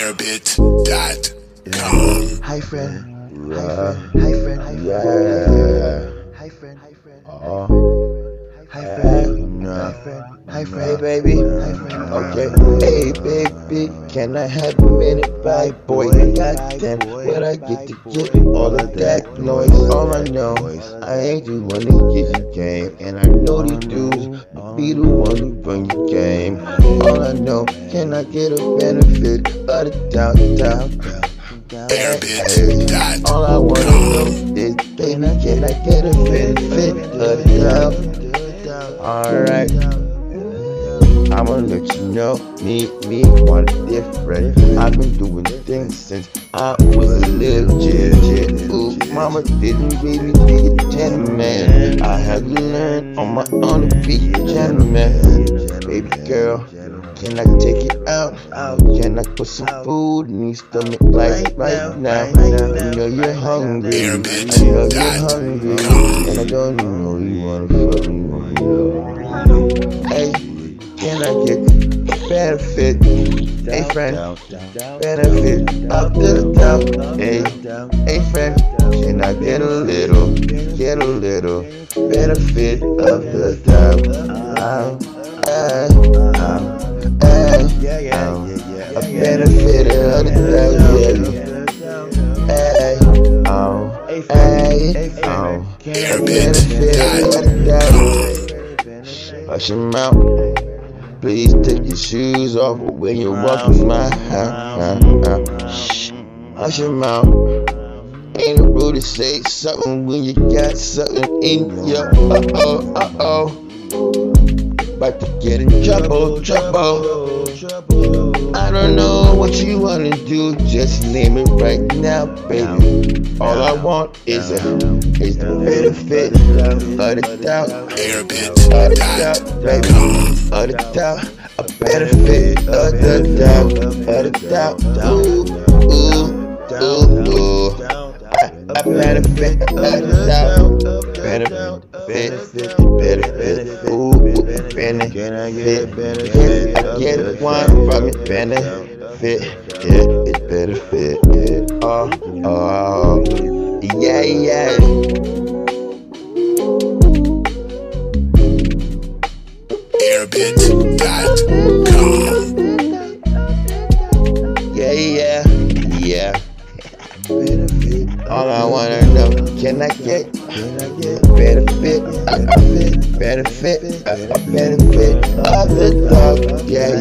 Airbit.com. Hi friend. Yeah. Hi friend. Hi friend. Hi friend. Hi friend. Oh. Hi friend. Uh-huh. Hi friend. Hi Hey friend. baby. Hi friend. Okay. Hey baby, can I have a minute? Bye boy. Goddamn, where I get to get all of that noise? All I know, I ain't the one to give you game, and I know these dudes be the one who bring you game. All I know, can I get a benefit of the doubt, doubt, doubt? Airbit.com. All I wanna know is, baby, can I get a benefit of the doubt? I'ma let you know, me, me, one different. I've been doing things since I was a little kid. Ooh, mama didn't really be a gentleman. I had to learn on my own to be a gentleman. Baby girl, can I take it out? Can I put some food in your stomach like right now? I know you're hungry. I know you're hungry. And I don't know you wanna fuck me. Hey, can I get benefit? Hey friend, benefit up to the top. Hey, hey friend, can I get a little, get a little benefit of the doubt? Um, uh, um, uh, um, a benefit of the doubt, yeah. Hey, um, hey, um, a benefit of the doubt. Hush him out. Please take your shoes off when you walk in my house. Hush him out. Ain't it rude to say something when you got something in your uh oh, uh oh. About to get in trouble, trouble. I don't know what you wanna do, just name it right now, baby. All I want is a is the benefit of the doubt. Of the doubt, baby. Of the doubt, a benefit of the doubt, of the doubt. Ooh, ooh, ooh, ooh. A benefit of the doubt. Benefit, benefit, ooh, benefit. Can I get one from it? Benefit, yeah, it's benefit, yeah. Oh, oh, oh. Yeah, yeah. Airbit.com. Yeah, yeah, yeah. All I wanna know, can I get, can I get benefit, benefit, a benefit of the dog? Yeah,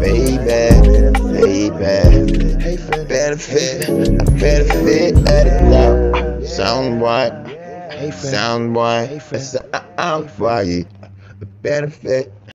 baby, baby, benefit, a benefit of the dog. Sound white, sound white, sound white, benefit.